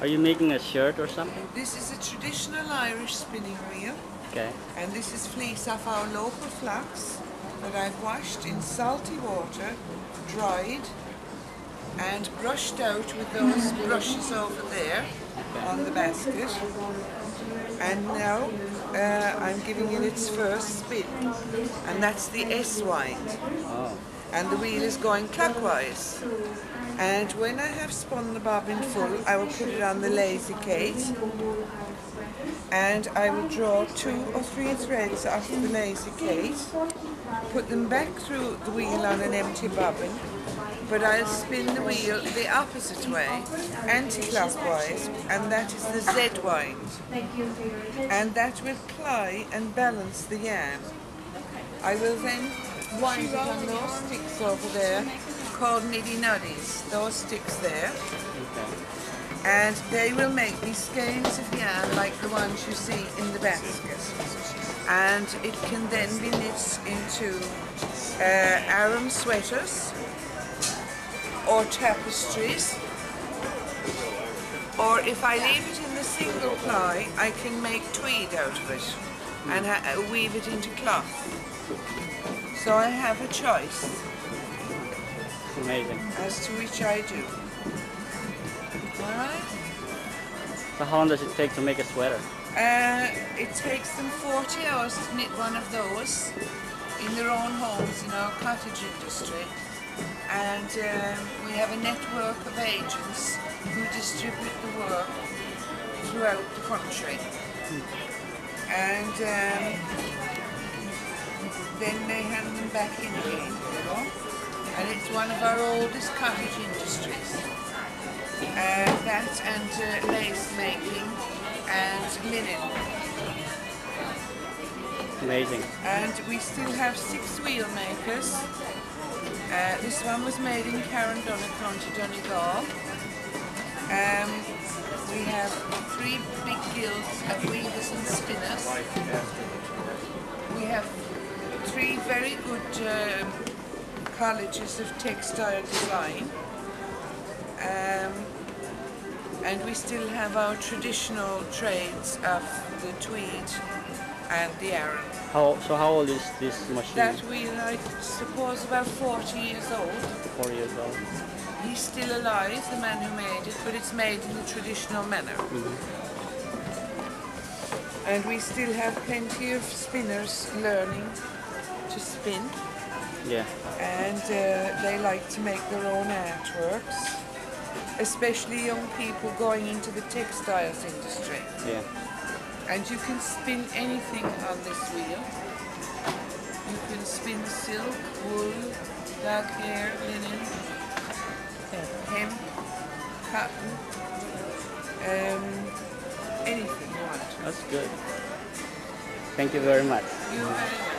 Are you making a shirt or something? This is a traditional Irish spinning wheel, Okay. and this is fleece off our local flax that I've washed in salty water, dried, and brushed out with those brushes over there on the basket. And now uh, I'm giving it its first spin, and that's the S wind. Oh. and the wheel is going clockwise. And when I have spun the bobbin full, I will put it on the lazy Kate and I will draw two or three threads off the lazy Kate, put them back through the wheel on an empty bobbin, but I'll spin the wheel the opposite way, anti-clockwise, and that is the Z wind. And that will ply and balance the yarn. I will then wind on those sticks over there called niddy noddies, those sticks there. And they will me these skeins of yarn like the ones you see in the basket. And it can then be knit into uh, Aran sweaters or tapestries. Or if I leave it in the single ply, I can make tweed out of it and uh, weave it into cloth. So I have a choice amazing. as to which I do. Alright? So how long does it take to make a sweater? Uh, it takes them 40 hours to knit one of those in their own homes in our cottage industry. And um, we have a network of agents who distribute the work throughout the country. And um, then they hand them back in again, you know. And it's one of our oldest cottage industries. Uh, that and uh, lace making and linen. Amazing. And we still have six wheel makers. Uh, this one was made in Carndonagh, County Donegal. Um, we have three big guilds of weavers and spinners. We have three very good um, colleges of textile design. Um, and we still have our traditional trades of the tweed and the Aran. How so? How old is this machine? That wheel, I suppose, about 40 years old. Four years old. He's still alive, the man who made it, but it's made in the traditional manner. And we still have plenty of spinners learning to spin, Yeah. and uh, they like to make their own artworks, especially young people going into the textiles industry. Yeah. And you can spin anything on this wheel. You can spin silk, wool, dark hair, linen, hemp, cotton, um, anything you want. That's good. Thank you very much. You very much.